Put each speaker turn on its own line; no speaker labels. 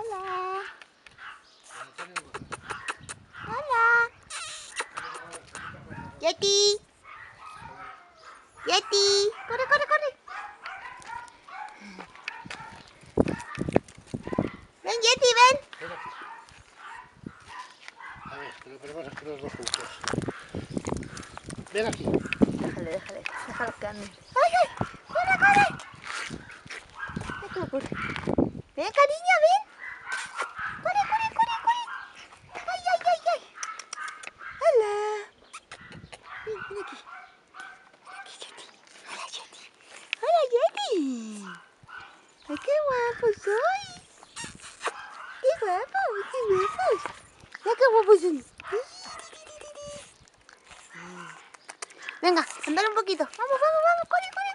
Hola. Hola. Yeti. Yeti. Corre, corre, corre. Ven, Yeti, ven. A
ver, pero, pero vamos a hacer los dos juntos. Ven aquí.
Déjale, déjale. Déjalo que ande. ¡Ay, ay! ¡Corre, corre! ¿Qué te ocurre? Ven, cariño, ven. Ai, que guapos, oi! É que guapos, que guapos! Olha que Vem Venga, andar un poquito. Vamos, vamos, vamos, corre, corre.